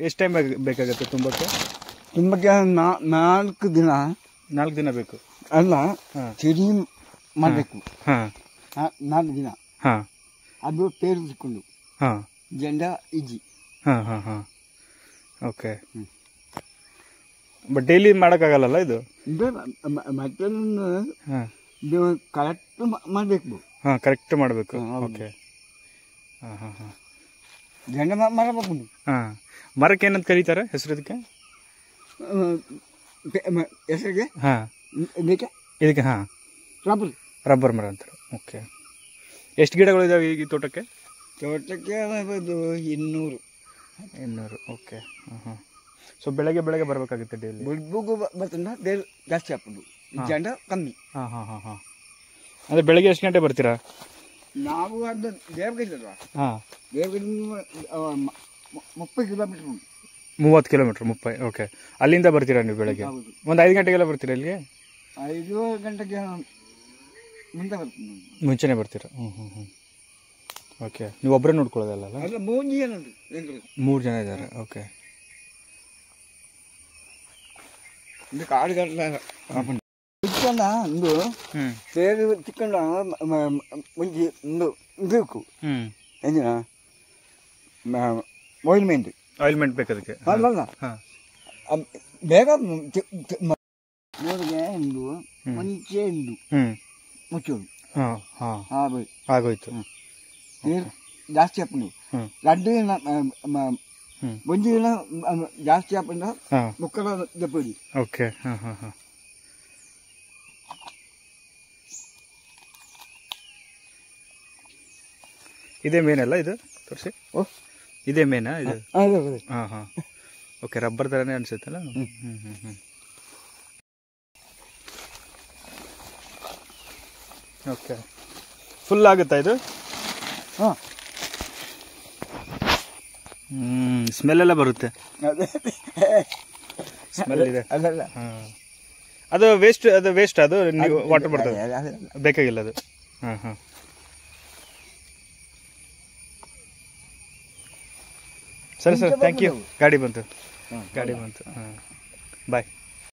ಎಷ್ಟು ಟೈಮ್ ಬೇಕಾಗುತ್ತೆ ತುಂಬಕ್ಕೆ? ತುಂಬಕ್ಕೆ ನಾಲ್ಕು ದಿನ. ನಾಲ್ಕು ದಿನ ಬೇಕು. ಅಲ್ಲ ಸಿಡಿ ಮಾಡಬೇಕು. ಹಾಂ. ನಾಲ್ಕು ದಿನ. ಹಾಂ. ಅದು ತೇರಿಸಿಕೊಂಡು ಹಾಂ. ಜಂಡಾ ಇಜಿ ಹಾಂ ಹಾಂ ಹಾಂ. ಓಕೆ. ಬಟ್ ಡೈಲಿ ಮಾಡೋಕ್ಕಾಗಲ್ಲಲ್ಲ ಇದು? ಮಟನ್ ಕರೆಕ್ಟ್ ಮಾಡಬೇಕು. ಹಾಂ ಕರೆಕ್ಟ್ ಮಾಡಬೇಕು. ಓಕೆ. ಹಾಂ ಹಾಂ ಹಾಂ. ಜಂಡ ಮಾಡಬೇಕು. ಹಾಂ. ಮರಕ್ಕೆ ಏನಂತ ಕರೀತಾರೆ? ಹೆಸರಿದಕ್ಕೆ ಹೆಸರಿಗೆ? ಹಾಂ. ಇದಕ್ಕೆ? ಇದಕ್ಕೆ ಹಾಂ. ರಬ್ಬರ್. ರಬ್ಬರ್ ಮರ ಅಂತಾರೆ. ಓಕೆ. ಎಷ್ಟು ಗಿಡಗಳು ಇದಾವೆ ಈಗ ತೋಟಕ್ಕೆ? ತೋಟಕ್ಕೆ ಇನ್ನೂರು. ಇನ್ನೂರು. ಓಕೆ. ಹಾಂ ಹಾಂ ಸೊ ಬೆಳಗ್ಗೆ ಬೆಳಗ್ಗೆ ಬರಬೇಕಾಗುತ್ತೆ ಡೈಲಿ ಬುಡ್ಬುಗು ಬರ್ತಾ ಬೇರೆ ಜಾಸ್ತಿ ಹಾಕೋದು. ಜಂಡ ಕಮ್ಮಿ. ಹಾಂ ಹಾಂ ಹಾಂ ಹಾಂ. ಅಂದರೆ ಬೆಳಗ್ಗೆ ಎಷ್ಟು ಗಂಟೆ ಬರ್ತೀರಾ? ನಾವು ಅದು ದೇವಗಿದ್ದಲ್ವ ಹಾಂ. ದೇವಗಿರಿಂದ ಮುಪ್ಪತ್ತು ಕಿಲೋಮೀಟರ್ ಉಂಟು. ಮೂವತ್ತು ಕಿಲೋಮೀಟ್ರ್ ಮುಪ್ಪೈ ಓಕೆ ಅಲ್ಲಿಂದ ಬರ್ತೀರಾ ನೀವು ಬೆಳಗ್ಗೆ? ಹೌದು. ಒಂದು ಐದು ಗಂಟೆಗೆಲ್ಲ ಬರ್ತೀರಾ ಇಲ್ಲಿಗೆ? ಐದು ಗಂಟೆಗೆ ಮುಂದೆ ಬರ್ತೀನಿ. ಮುಂಚೆನೇ ಬರ್ತೀರಾ? ಹ್ಞೂ ಹ್ಞೂ ಹ್ಞೂ ಓಕೆ ನೀವು ಒಬ್ಬರೇ ನೋಡ್ಕೊಳ್ಳೋದಲ್ಲ ಅಲ್ಲ? ಮೂರು ಹೆಂಗ್ರು ಮೂರು ಜನ ಇದ್ದಾರೆ ಓಕೆ ಇದು ಕಾಡುಗಲ್ಲ ಒಂದು ಹ್ಞೂ ಸೇರಿ ಚಿಕ್ಕಂಡ ಮುಂಚೆ ಒಂದು ಬೇಕು ಹ್ಞೂ ಎಂಜಿನ ಆಯಿಲ್ಮೆಂಟ್ ಆಯಿಲ್ಮೆಂಟ್ ಬೇಕು ಅದಕ್ಕೆ. ಅಲ್ಲ ಬೇಗ ನೋಡಿಗೆ ಒಂದು ಮುಂಚೆ ಹ್ಞೂ ಮುಚ್ಚೋದು. ಹಾಂ ಹಾಂ. ಹಾಂ ಆಗೋಯ್ತು. ನೀರು ಜಾಸ್ತಿ ಹಾಕೊಂಡು ಲಡ್ಡು ಹ್ಞೂ ಜಾಸ್ತಿ ಹಾಕೊಂಡು ಮುಕ್ಕಳ ದಪ್ಪಡಿ. ಓಕೆ. ಹಾಂ ಹಾಂ ಹಾಂ. ಇದೇ ಮೇನಲ್ಲ ಇದು? ತೋರಿಸಿ. ಓ. ಇದೇ ಮೇನಾ ಇದು? ಹಾಂ ಹಾಂ ಓಕೆ ರಬ್ಬರ್ ಥರನೇ ಅನಿಸುತ್ತಲ್ಲ? ಹ್ಞೂ ಹ್ಞೂ ಹ್ಞೂ ಓಕೆ ಫುಲ್ ಆಗುತ್ತಾ ಇದು? ಹಾಂ. ಹ್ಞೂ ಸ್ಮೆಲ್ ಎಲ್ಲ ಬರುತ್ತೆ. ಅದೇ ಸ್ಮೆಲ್ ಇದೆ. ಅದಲ್ಲ. ಹಾಂ. ಅದು ವೇಸ್ಟ್ ಅದು ವೇಸ್ಟ್ ಅದು? ನೀವು ವಾಟರ್ ಬರ್ತದೆ. ಬೇಕಾಗಿಲ್ಲ ಅದು. ಹಾಂ ಹಾಂ. ಸರಿ ಸರ್ ಥ್ಯಾಂಕ್ ಯು ಗಾಡಿ ಬಂತು. ಗಾಡಿ ಬಂತು. ಹಾಂ ಬಾಯ್